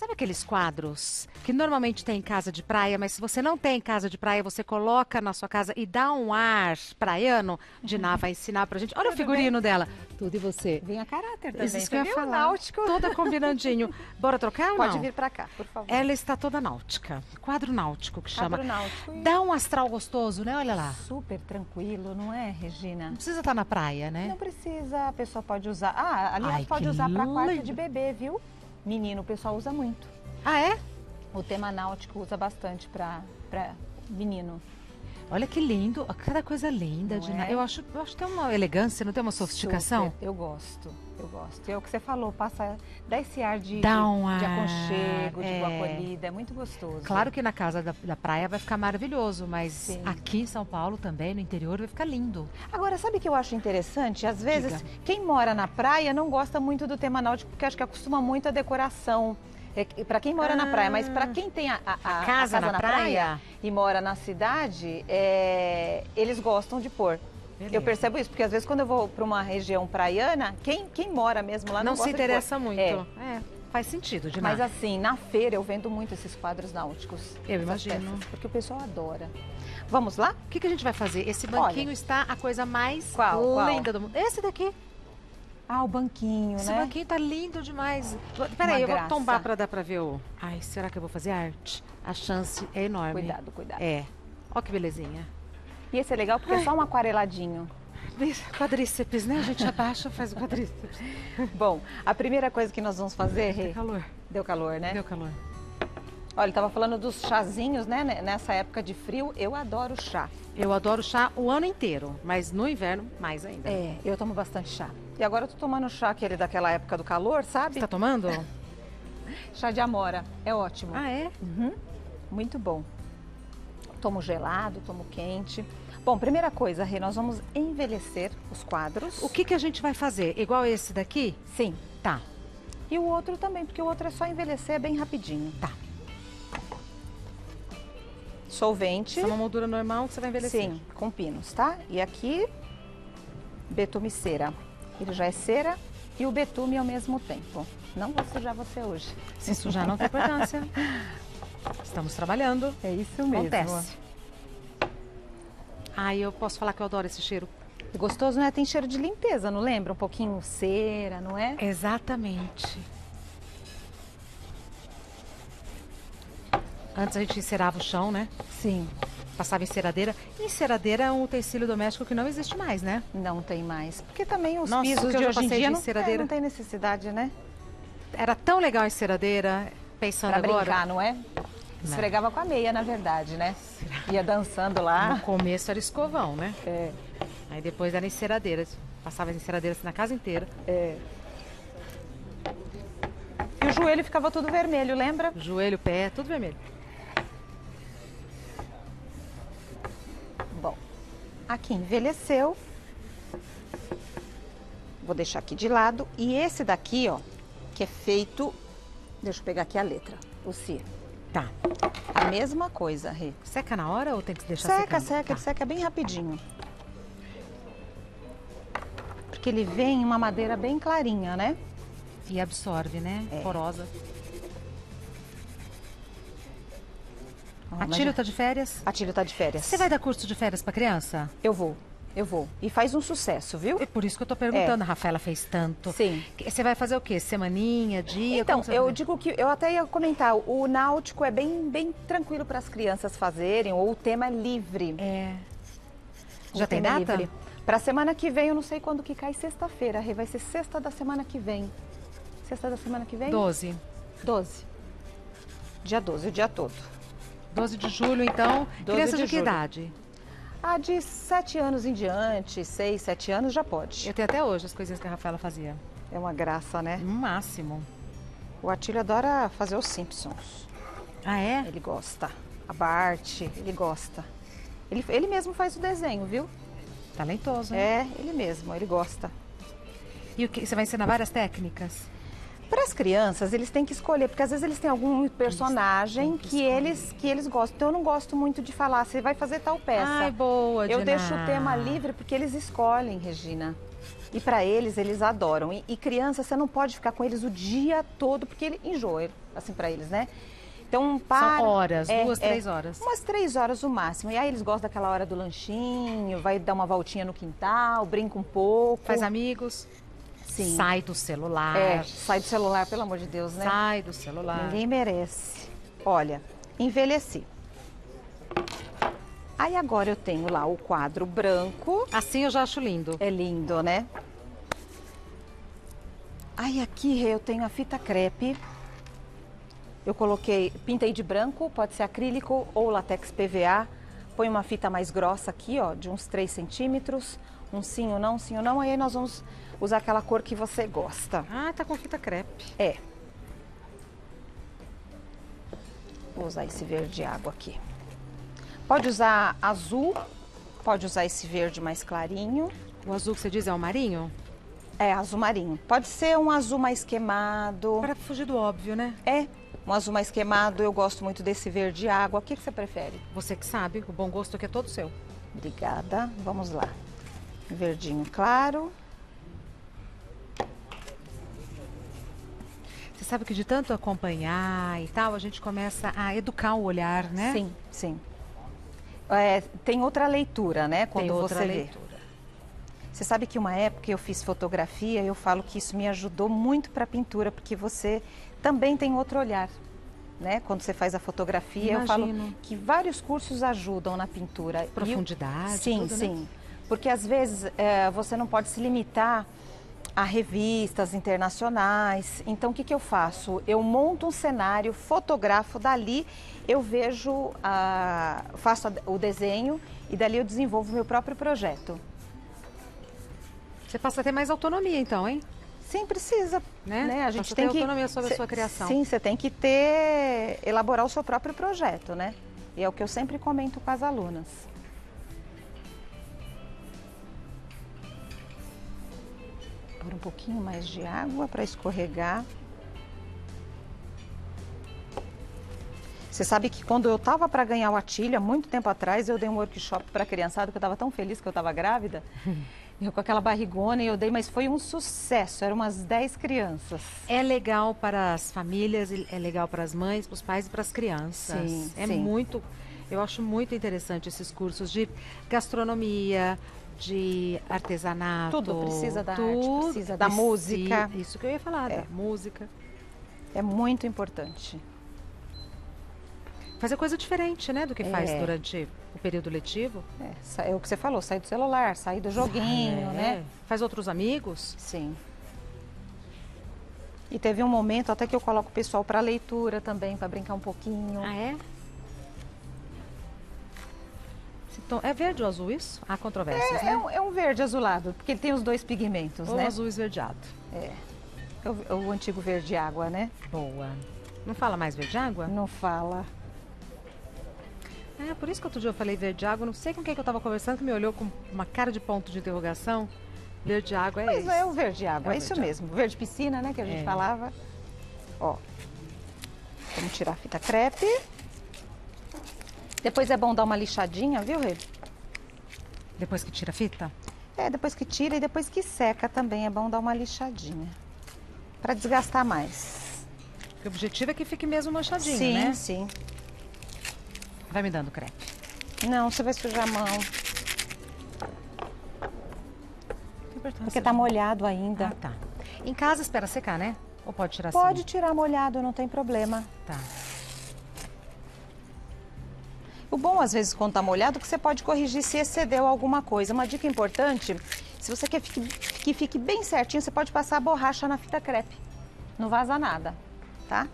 Sabe aqueles quadros que normalmente tem em casa de praia, mas se você não tem em casa de praia, você coloca na sua casa e dá um ar praiano? Diná vai ensinar pra gente. Olha o Tudo figurino dela. Tudo e você. Vem a caráter também. Isso que eu ia falar. Náutico. Toda combinandinho. Bora trocar ou Pode não? vir pra cá, por favor. Ela está toda náutica. Quadro náutico que chama. Quadro náutico e- Dá um astral gostoso, né? Olha lá. Super tranquilo, não é, Regina? Não precisa estar na praia, né? Não precisa, a pessoa pode usar. Ah, aliás, Ai, pode usar para quarto lindo. de bebê, viu? Menino, o pessoal usa muito. Ah, é? O tema náutico usa bastante para menino. Olha que lindo. Cada coisa linda, Não Diná. é? Eu acho, eu acho que tem uma elegância, não tem uma sofisticação? Super, eu gosto, eu gosto. E é o que você falou, passa, dá esse ar de, Dá de- um de ar, aconchego, de é. boa acolhida, é muito gostoso. Claro que na casa da, da praia vai ficar maravilhoso, mas Sim. aqui em São Paulo também, no interior, vai ficar lindo. Agora, sabe o que eu acho interessante? Às vezes, Diga. quem mora na praia não gosta muito do tema náutico, porque acho que acostuma muito a decoração. É, para quem mora na praia, mas para quem tem a, a- a- a casa na praia? e mora na cidade, é, eles gostam de pôr. Beleza. Eu percebo isso, porque às vezes quando eu vou para uma região praiana, quem, quem mora mesmo lá não, não se interessa muito. É. É, faz sentido, Diná. Mas assim, na feira eu vendo muito esses quadros náuticos. Eu imagino. peças, porque o pessoal adora. Vamos lá? O que, que a gente vai fazer? Esse banquinho Olha. está a coisa mais Qual, qual? linda do mundo. Esse daqui. Ah, o banquinho, Esse né? banquinho tá lindo demais. Peraí, eu vou tombar pra dar pra ver o... Ai, será que eu vou fazer arte? A chance é enorme. Cuidado, cuidado. É. Ó que belezinha. E esse é legal porque é só um aquareladinho. Quadríceps, né? A gente abaixa, faz o quadríceps. Bom, a primeira coisa que nós vamos fazer, Deu calor. deu calor, né? Deu calor. Olha, ele tava falando dos chazinhos, né? Nessa época de frio, eu adoro chá. Eu adoro chá o ano inteiro, mas no inverno, mais ainda. É, eu tomo bastante chá. E agora eu tô tomando chá aquele daquela época do calor, sabe? Você tá tomando? Chá de amora, é ótimo. ah, é? Uhum, muito bom. Tomo gelado, tomo quente. Bom, primeira coisa, Rê, nós vamos envelhecer os quadros. O que, que a gente vai fazer? Igual esse daqui? Sim. Tá. E o outro também, porque o outro é só envelhecer bem rapidinho. Tá. Solvente. Essa é uma moldura normal que você vai envelhecer. Sim, com pinos, tá? E aqui, betume cera. Ele já é cera e o betume ao mesmo tempo. Não vou sujar você hoje. Se sujar não tem importância. Estamos trabalhando. É isso Acontece. Ai, eu posso falar que eu adoro esse cheiro. É Gostoso, né? Tem cheiro de limpeza, não lembra? Um pouquinho cera, não é? Exatamente. Antes a gente encerava o chão, né? Sim. Passava enceradeira. E enceradeira é um utensílio doméstico que não existe mais, né? Não tem mais. Porque também os Nossa, pisos que eu de já hoje em passei dia não, é, não tem necessidade, né? Era tão legal a enceradeira, pensando Pra agora. brincar, não é? Esfregava com a meia, na verdade, né? Ia dançando No lá. começo era escovão, né? É, Aí depois era enceradeira. Passava as enceradeiras na casa inteira. é. E o joelho ficava tudo vermelho, lembra? Joelho, pé, tudo vermelho. Bom, aqui envelheceu. Vou deixar aqui de lado. E esse daqui, ó, que é feito... Deixa eu pegar aqui a letra. O C. Tá. A mesma coisa, Rê. Seca na hora ou tem que deixar Seca, secando? seca, Tá. ele seca bem rapidinho. Porque ele vem em uma madeira bem clarinha, né? E absorve, né? É. Porosa. A Tílio tá de férias? A Tílio tá de férias. Você vai dar curso de férias pra criança? Eu vou, eu vou. E faz um sucesso, viu? É por isso que eu tô perguntando. A Rafaela fez tanto. Sim. Você vai fazer o quê? Semaninha, dia? Então, vai eu fazer? digo que eu até ia comentar, o náutico é bem, bem tranquilo para as crianças fazerem, ou o tema é livre. É. O Já tem é data? livre. Pra semana que vem, eu não sei quando que cai sexta-feira, vai ser sexta da semana que vem. Sexta da semana que vem? 12. 12. Dia 12, o dia todo. 12 de julho, então. 12 Criança de de que julho. idade? Ah, de 7 anos em diante, 6, 7 anos já pode. Eu tenho até hoje as coisinhas que a Rafaela fazia. É uma graça, né? No máximo. O Atílio adora fazer os Simpsons. Ah, é? Ele gosta. A Bart, ele gosta. Ele, ele mesmo faz o desenho, viu? Talentoso. né? É, ele mesmo, ele gosta. E o que? Você vai ensinar várias técnicas? Para as crianças, eles têm que escolher, porque às vezes eles têm algum personagem que que, eles que eles gostam. Então eu não gosto muito de falar, você vai fazer tal peça. Ai, boa, eu Diná. deixo o tema livre porque eles escolhem, Regina. E para eles, eles adoram. E, e criança, você não pode ficar com eles o dia todo, porque ele enjoa. assim para eles, né? Então, para. São horas, é, duas, é, três horas. Umas três horas o máximo. E aí eles gostam daquela hora do lanchinho, vai dar uma voltinha no quintal, brinca um pouco. Faz amigos. Sim. Sai do celular. É, sai do celular, pelo amor de Deus, né? Sai do celular. Ninguém merece. Olha, envelheci. Aí agora eu tenho lá o quadro branco. Assim eu já acho lindo. É lindo, né? Aí aqui eu tenho a fita crepe. Eu coloquei, pintei de branco, pode ser acrílico ou latex PVA. Põe uma fita mais grossa aqui, ó, de uns 3 centímetros. Um sim ou não, sim ou não. Aí nós vamos usar aquela cor que você gosta. Ah, tá com fita crepe. É. Vou usar esse verde água aqui. Pode usar azul, pode usar esse verde mais clarinho. O azul que você diz é o marinho? É, azul marinho. Pode ser um azul mais queimado. Para fugir do óbvio, né? É, um azul mais queimado. Eu gosto muito desse verde água. O que, que você prefere? Você que sabe, o bom gosto aqui é todo seu. Obrigada. Vamos lá. Verdinho claro. Você sabe que de tanto acompanhar e tal, a gente começa a educar o olhar, né? Sim, sim. É, tem outra leitura, né? Quando Tem outra você leitura. vê. Você sabe que uma época eu fiz fotografia, eu falo que isso me ajudou muito para a pintura, porque você também tem outro olhar. Né? Quando você faz a fotografia, eu falo Imagino. que vários cursos ajudam na pintura. E Profundidade, Sim, tudo, né? Porque às vezes é, você não pode se limitar a revistas internacionais. Então, o que, que eu faço? Eu monto um cenário, fotografo dali, eu vejo, a, faço a- o desenho e dali eu desenvolvo meu próprio projeto. Você passa a ter mais autonomia, então, hein? Sim, precisa, Né? né? A gente a tem ter que autonomia sobre a cê- sua criação. Sim, você tem que ter elaborar o seu próprio projeto, né? E é o que eu sempre comento com as alunas. Pôr um pouquinho mais de água para escorregar. Você sabe que quando eu estava para ganhar o Atilha, muito tempo atrás, eu dei um workshop para a criançada, que eu estava tão feliz que eu estava grávida. Eu com aquela barrigona e eu dei, mas foi um sucesso, eram umas 10 crianças. É legal para as famílias, é legal para as mães, para os pais e para as crianças. Sim, é sim. muito, eu acho muito interessante esses cursos de gastronomia, de artesanato. Tudo precisa da arte, tudo precisa da música. Isso que eu ia falar, É. da música. É muito importante. Fazer coisa diferente, né, do que faz É. durante o período letivo. É, é o que você falou, sair do celular, sair do joguinho, É. né? Faz outros amigos. Sim. E teve um momento até que eu coloco o pessoal para leitura também, para brincar um pouquinho. Ah, é? Tom- É verde ou azul isso? Há controvérsias, É, né? é um, é um verde azulado, porque ele tem os dois pigmentos, Ou né? azul esverdeado. É o, o antigo verde água, né? Boa. Não fala mais verde água? Não fala. É, por isso que outro dia eu falei verde água. Não sei com quem que eu tava conversando que me olhou com uma cara de ponto de interrogação. Verde água é Mas esse. é o verde água, É é, isso verde mesmo. Verde piscina, né, que a gente É. falava. Ó. Vamos tirar a fita crepe. Depois é bom dar uma lixadinha, viu, Rê? Depois que tira a fita? É, depois que tira e depois que seca também é bom dar uma lixadinha. Pra desgastar mais. Porque o objetivo é que fique mesmo manchadinho, sim, né? sim. Vai me dando crepe. Não, você vai sujar a mão. Porque tá molhado ainda. Ah, tá. Em casa espera secar, né? Ou pode tirar Pode assim? tirar molhado, não tem problema. Tá. O bom, às vezes, quando tá molhado, é que você pode corrigir se excedeu alguma coisa. Uma dica importante, se você quer que fique bem certinho, você pode passar a borracha na fita crepe. Não vaza nada, tá?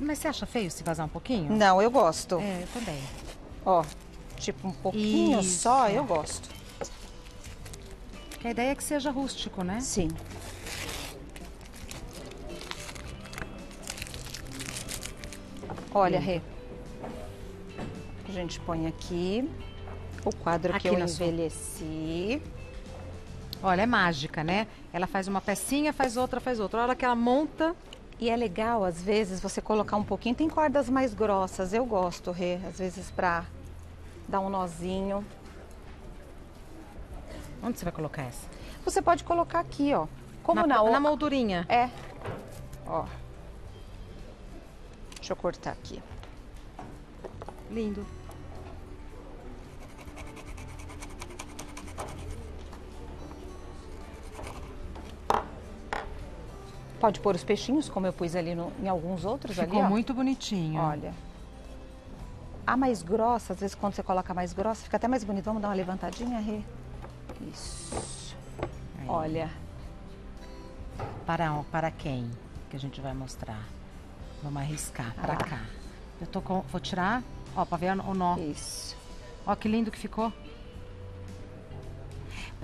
Mas você acha feio se vazar um pouquinho? Não, eu gosto. É, eu também. Ó, tipo um pouquinho Isso, só, eu gosto. A ideia é que seja rústico, né? Sim. Olha, Rê. Gente põe aqui o quadro Aqui que eu sua. envelheci. Olha, é mágica, né? Ela faz uma pecinha, faz outra, faz outra. A hora que ela monta, E é legal, às vezes, você colocar um pouquinho. Tem cordas mais grossas, eu gosto, Rê, às vezes pra dar um nozinho. onde você vai colocar essa? Você pode colocar aqui, ó. Como na, na, o- na moldurinha. É. Ó. Deixa eu cortar aqui. Lindo. Pode pôr os peixinhos, como eu pus ali no- em alguns outros Ficou ali, ó. muito bonitinho. Olha. A mais grossa, às vezes quando você coloca a mais grossa, fica até mais bonito. Vamos dar uma levantadinha, Rê? Isso. Aí. Olha. Para, para quem que a gente vai mostrar? Vamos arriscar. Para Ah. cá. Eu tô com... Vou tirar. Ó, pra ver o nó. Isso. Ó, que lindo que ficou.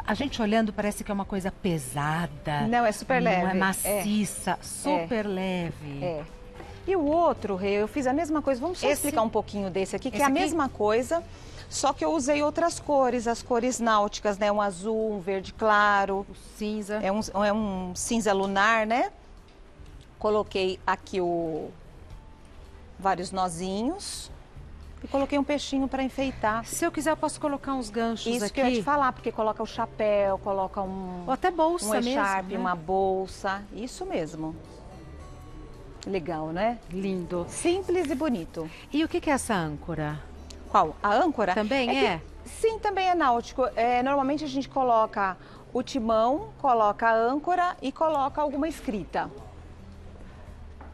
A gente olhando parece que é uma coisa pesada. Não, é super Não leve. é É. maciça, super leve. É. E o outro, Rê, eu fiz a mesma coisa. Vamos só Esse- explicar um pouquinho desse aqui, que Esse é a aqui? mesma coisa, só que eu usei outras cores, as cores náuticas, né? Um azul, um verde claro, O cinza. é um, é um cinza lunar, né? Coloquei aqui o vários nozinhos e coloquei um peixinho para enfeitar. Se eu quiser, eu posso colocar uns ganchos Isso aqui. que eu ia te falar, porque coloca o chapéu, coloca um, Ou até bolsa um mesmo. echarpe, né? uma bolsa. Isso mesmo. Legal, né? Lindo. Simples e bonito. E o que que é essa âncora? Qual? A âncora? Também que- é? sim, também é náutico. É, normalmente a gente coloca o timão, coloca a âncora e coloca alguma escrita.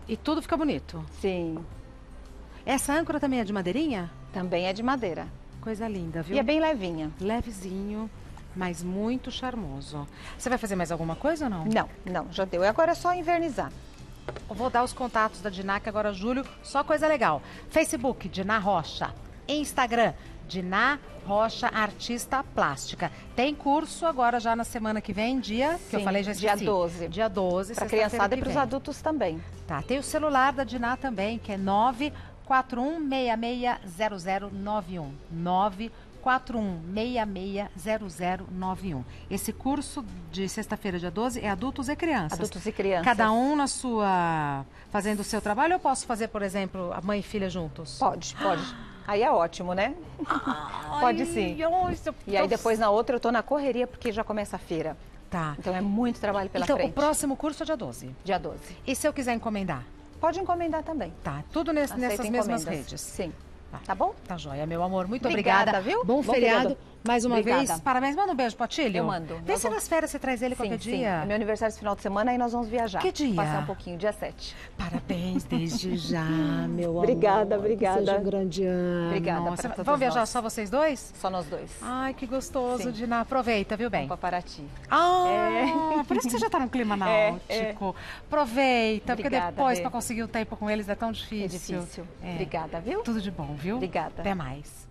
E tudo fica bonito. Sim, Essa âncora também é de madeirinha? também é de madeira. Coisa linda, viu? E é bem levinha. Levezinho, mas muito charmoso. Você vai fazer mais alguma coisa ou não? Não, não, já deu. E agora é só invernizar. Eu vou dar os contatos da Diná, que agora julho, só coisa legal. Facebook, Diná Rocha. Instagram, Diná Rocha Artista Plástica. Tem curso agora já na semana que vem, dia que eu Sim, falei já dia esqueci. 12. Dia 12, Para criançada e para os adultos também. Tá, tem o celular da Diná também, que é 941660091. 941660091. Esse curso de sexta-feira, dia 12, é adultos e crianças. Adultos e crianças. Cada um na sua. fazendo o seu trabalho, ou posso fazer, por exemplo, a mãe e filha juntos? Pode, pode. Aí é ótimo, né? Pode sim. Ai, se eu- E aí depois na outra eu tô na correria porque já começa a feira. Tá. Então é muito trabalho pela então, frente. o próximo curso é dia 12. Dia 12. E se eu quiser encomendar? Pode encomendar também. Tá, tudo nesse- nessas mesmas encomendas. redes. Sim. Tá. Tá bom? Tá joia, meu amor. Muito Obrigada, obrigada. viu? Bom, Bom feriado. Mais uma Obrigada. vez. Parabéns. Manda um beijo pro Atílio. Eu mando. Vê se vamos- nas férias você traz ele Sim, qualquer sim. dia. É meu aniversário esse final de semana e nós vamos viajar. Que dia? Passar um pouquinho, dia 7. Parabéns desde já, meu amor. Obrigada, Que obrigada. Seja um grande ano. Obrigada todos Vão viajar nós. só vocês dois? Só nós dois. Ai, que gostoso, Sim. Dina. Aproveita, viu bem? Vamos pra Paraty. Ah, por isso que você já tá no clima É, náutico. Aproveita, porque Obrigada, depois Rê. para conseguir o tempo com eles é tão difícil. É difícil. É. Obrigada, viu? Tudo de bom, viu? Obrigada. Até mais.